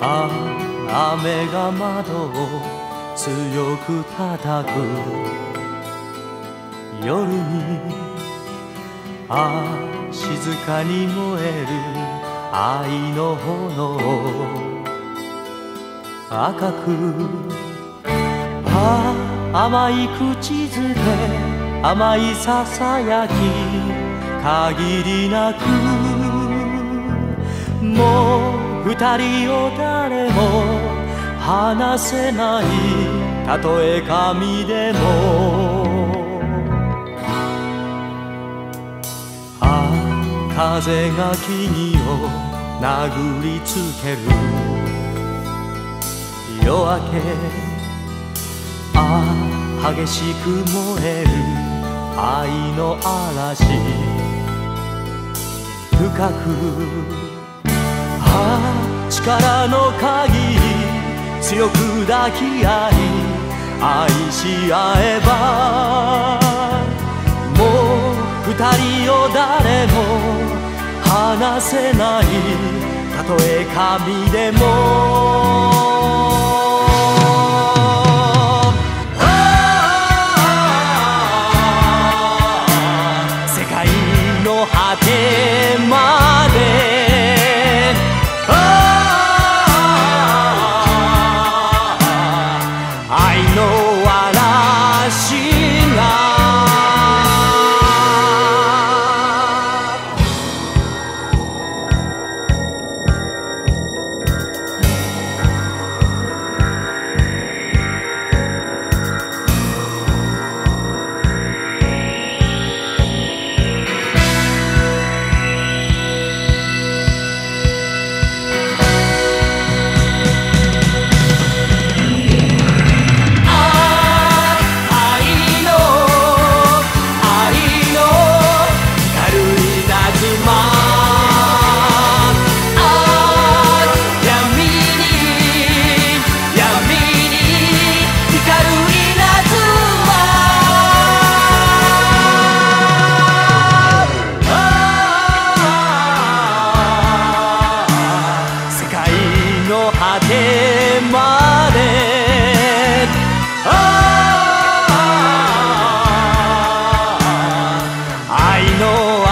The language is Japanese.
ああ雨が窓を強く叩く。夜にああ静かに燃える。愛の炎赤くああ甘い口づけ。甘いささやき。限りなく人を誰も離せないたとえ神でも。ああ風が木々を殴りつける。夜明けああ激しく燃える。愛の嵐。深くからの鍵強く抱き合い愛し合えばもう二人を誰も離せないたとえ神でも世界の果てまで I know. know